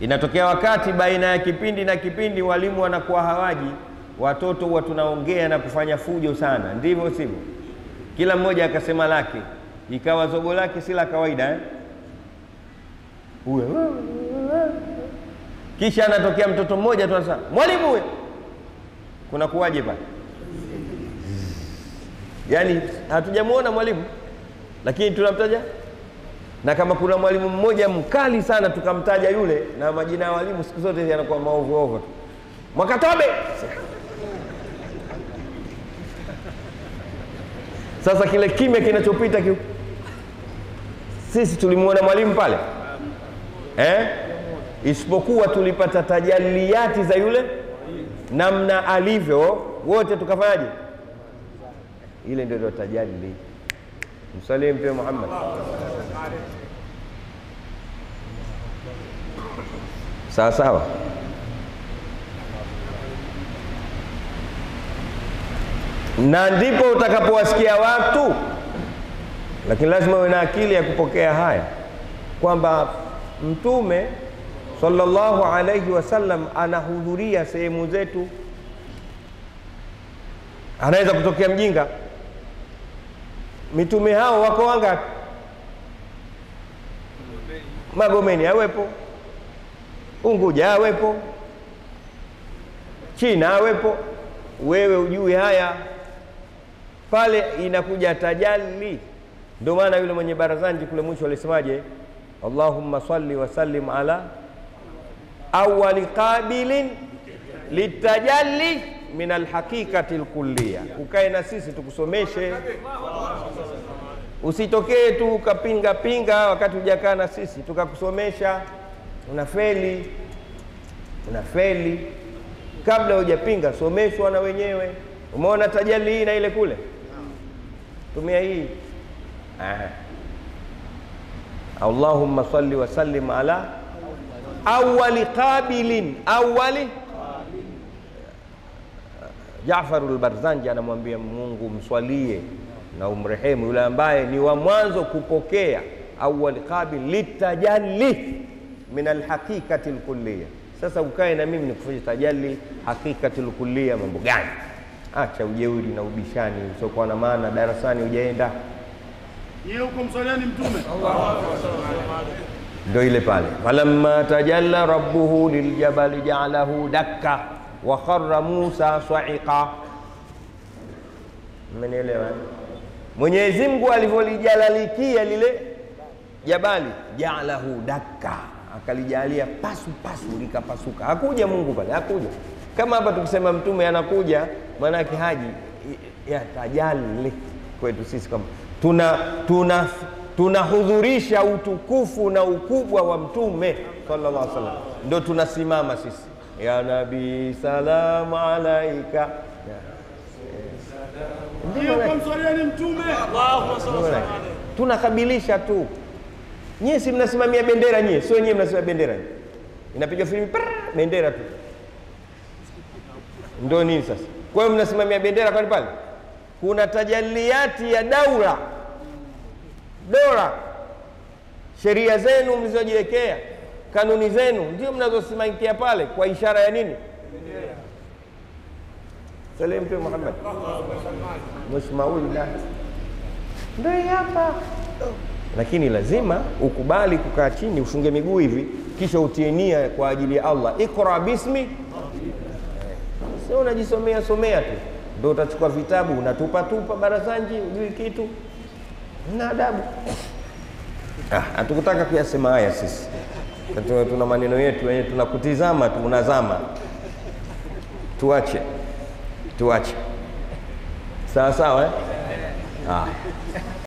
Inatokea wakati baina ya kipindi na kipindi walimu wanakuwa hawaji, watoto huwa tunaongea na kufanya fujo sana, ndivyo sivyo? Kila mmoja akasema lake, ikawa zogo lake si la kawaida eh? Uwe, kisha anatokea mtoto mmoja tu anasema mwalimu we, kuna kuwaje pale? Yaani hatujamwona mwalimu lakini tunamtaja, na kama kuna mwalimu mmoja mkali sana tukamtaja yule, na majina ya walimu siku zote yanakuwa maovu ovu tu, Mwakatobe. Sasa kile kimya kinachopita ki... sisi tulimwona mwalimu pale eh? Isipokuwa tulipata tajaliati za yule namna alivyo, wote tukafanyaje? Ile ndio tajali. Msalie Mtume Muhammad sawa sawa. Na ndipo utakapowasikia watu, lakini lazima uwe na akili ya kupokea haya kwamba Mtume sallallahu alayhi wasallam anahudhuria sehemu zetu. Anaweza kutokea mjinga. Mitume hao wako wangapi? Magomeni awepo, Unguja awepo, China awepo. Wewe ujui haya, pale inakuja tajali. Ndio maana yule mwenye barazanji kule mwisho alisemaje? Allahumma salli wa sallim ala awali qabilin litajalli min alhaqiqati alkulliya. Ukae na sisi tukusomeshe, usitokee tu ukapinga pinga wakati hujakaa na sisi tukakusomesha. Unafeli, unafeli. Kabla hujapinga someshwa na wenyewe. Umeona tajali hii na ile kule, tumia hii. Allahumma salli wa sallim ala awali qabilin awali. jafaru Barzanji anamwambia Mungu, mswalie na umrehemu yule ambaye ni wa mwanzo kupokea awali qabil litajalli min alhaqiqati alkulliya. Sasa ukae na mimi nikufanye tajalli hakikati alkulliya, mambo gani? Acha ujeuri na ubishani usiokuwa na maana, darasani hujaenda yeye uko msaliani Mtume. ndo ile pale, falamma tajalla rabbuhu liljabali ja'alahu dakka wa kharra Musa sa'iqa. Mmenielewa? Mwenyezi Mungu alivyolijalalikia lile jabali, ja'alahu dakka, akalijalia pasu pasu, likapasuka. Hakuja Mungu pale, hakuja kama hapa tukisema mtume anakuja, maana yake haji ya tajali kwetu sisi kama tuna tuna tunahudhurisha utukufu na ukubwa wa mtume sallallahu alaihi wasallam, ndio tunasimama sisi, ya nabii salamu alaika. Mtume. Tunakabilisha tu, nyie si mnasimamia bendera, nyie sio nyie mnasimamia bendera, inapigwa filimbi bendera tu. Ndio nini sasa? Kwa hiyo mnasimamia bendera, kwani pale? Kuna tajaliati ya daula. Dola, sheria zenu mlizojiwekea, kanuni zenu ndio mnazosimamikia pale, kwa ishara ya nini? Salim Mtume Muhammad. Mashmaulillah, ndio hapa. Lakini lazima ukubali kukaa chini, ufunge miguu hivi, kisha utie nia kwa ajili ya Allah, ikra bismi. Sio unajisomea somea tu, ndio utachukua vitabu unatupa tupa barazanji, ujui kitu. Na adabu. Ah, hatukutaka kuyasema haya sisi, tuna maneno yetu wenyewe, tunakutizama tu, unazama. Tuache, tuache, sawa sawa eh? Ah.